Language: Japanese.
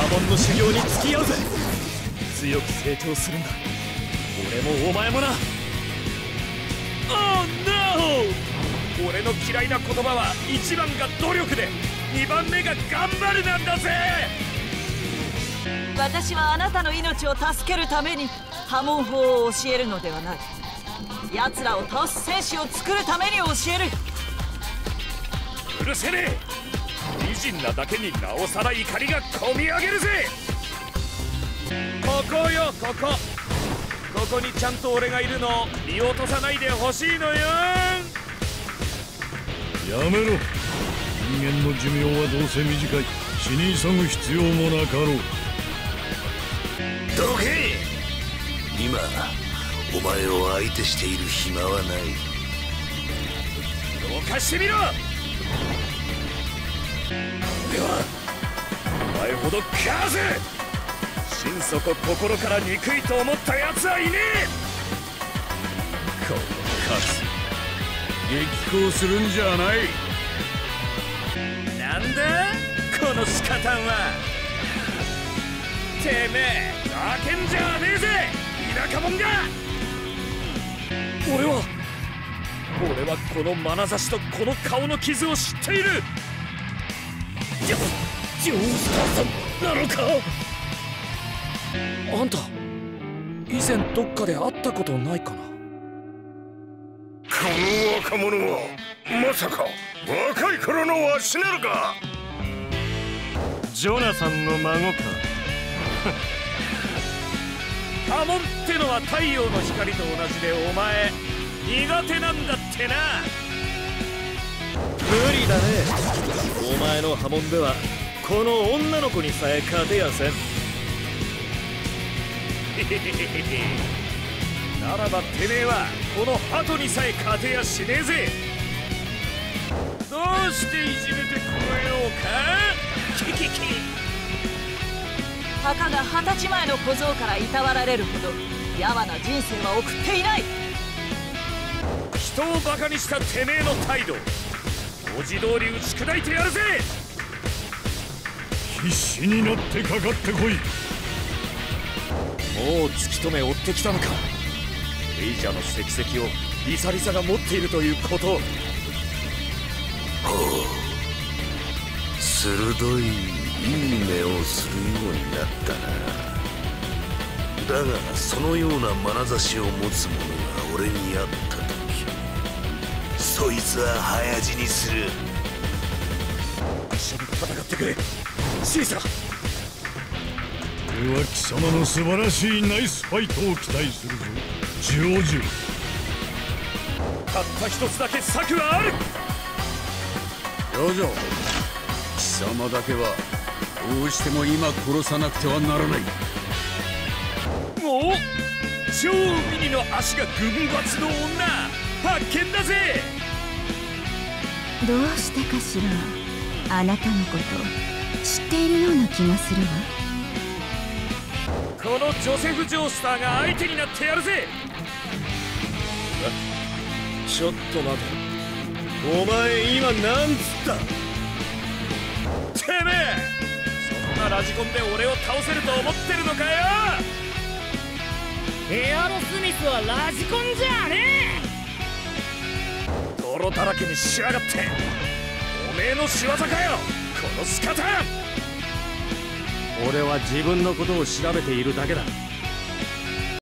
波紋の修行に付き合うぜ。強く成長するんだ俺もお前もな。Oh no! 俺の嫌いな言葉は1番が努力で2番目が頑張るなんだぜ。私はあなたの命を助けるために波紋法を教えるのではない。奴らを倒す戦士を作るために教える。うるせねえ美人なだけになおさら怒りがこみ上げるぜ。ここよここ。ここにちゃんと俺がいるのを見落とさないでほしいのよやめろ。人間の寿命はどうせ短い。死に急ぐ必要もなかろう。どけ。今お前を相手している暇はない。どかしてみろ俺はお前ほどカーズ心底心から憎いと思った奴はいねえ。このカズ激高するんじゃない。なんだこのスカタンは。てめえざけんじゃねえぜ田舎者が。俺は俺はこの眼差しとこの顔の傷を知っている。ジョジョースターさんなのか？あんた以前どっかで会ったことないかな？この若者はまさか若い頃のわしなのか？ジョナサンの孫か。波紋ってのは太陽の光と同じでお前苦手なんだってな。無理だねお前の波紋ではこの女の子にさえ勝てやせん。ならばてめえはこの鳩にさえ勝てやしねえぜ。どうしていじめてこのようか？キキキたかが二十歳前の小僧からいたわられるほどやわな人生は送っていない。人をバカにしたてめえの態度文字通り打ち砕いてやるぜ。必死になってかかってこい。もう突き止め追ってきたのか。レイジャーの石石をリサリサが持っているということ。ほう鋭いいい目をするようになったな。だがそのような眼差しを持つ者が俺に会った時そいつは早死にする。一緒に戦ってくれ。シーサ俺は貴様の素晴らしいナイスファイトを期待するぞ。ジョージョたった一つだけ策はある。ジョジョ貴様だけはどうしても今殺さなくてはならない。もう超ミニの足が群抜の女。発見だぜどうしてかしら？あなたのこと知っているような気がするわ。このジョセフ・ジョースターが相手になってやるぜ。ちょっと待て。お前今なんつった？てめえそんなラジコンで俺を倒せると思ってるのかよ？エアロスミスはラジコンじゃねえ泥だらけにしやがっておめえの仕業かよこのスカタ俺は自分のことを調べているだけだ。